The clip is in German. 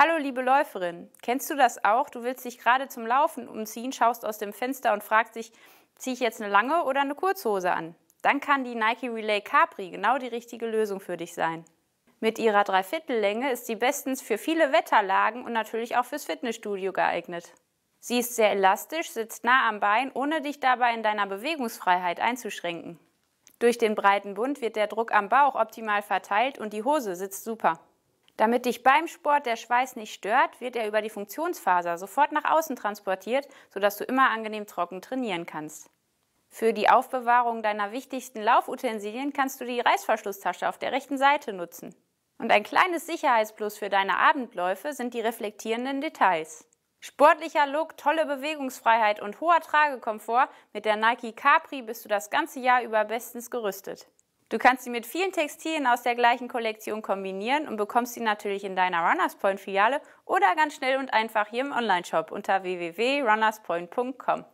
Hallo liebe Läuferin, kennst du das auch? Du willst dich gerade zum Laufen umziehen, schaust aus dem Fenster und fragst dich, ziehe ich jetzt eine lange oder eine Kurzhose an? Dann kann die Nike Relay Capri genau die richtige Lösung für dich sein. Mit ihrer Dreiviertellänge ist sie bestens für viele Wetterlagen und natürlich auch fürs Fitnessstudio geeignet. Sie ist sehr elastisch, sitzt nah am Bein, ohne dich dabei in deiner Bewegungsfreiheit einzuschränken. Durch den breiten Bund wird der Druck am Bauch optimal verteilt und die Hose sitzt super. Damit dich beim Sport der Schweiß nicht stört, wird er über die Funktionsfaser sofort nach außen transportiert, sodass du immer angenehm trocken trainieren kannst. Für die Aufbewahrung deiner wichtigsten Laufutensilien kannst du die Reißverschlusstasche auf der rechten Seite nutzen. Und ein kleines Sicherheitsplus für deine Abendläufe sind die reflektierenden Details. Sportlicher Look, tolle Bewegungsfreiheit und hoher Tragekomfort, mit der Nike Capri bist du das ganze Jahr über bestens gerüstet. Du kannst sie mit vielen Textilien aus der gleichen Kollektion kombinieren und bekommst sie natürlich in deiner Runners Point Filiale oder ganz schnell und einfach hier im Onlineshop unter www.runnerspoint.com.